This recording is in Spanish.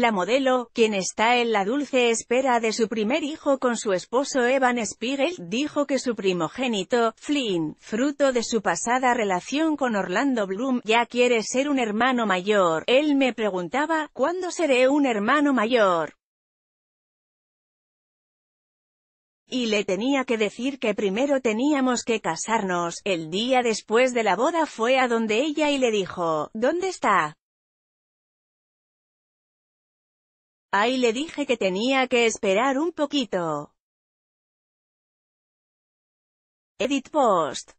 la modelo, quien está en la dulce espera de su primer hijo con su esposo Evan Spiegel, dijo que su primogénito, Flynn, fruto de su pasada relación con Orlando Bloom, ya quiere ser un hermano mayor. Él me preguntaba, ¿cuándo seré un hermano mayor? y le tenía que decir que primero teníamos que casarnos. El día después de la boda fue a donde ella y le dijo, ¿dónde está? Ahí le dije que tenía que esperar un poquito. Edit Post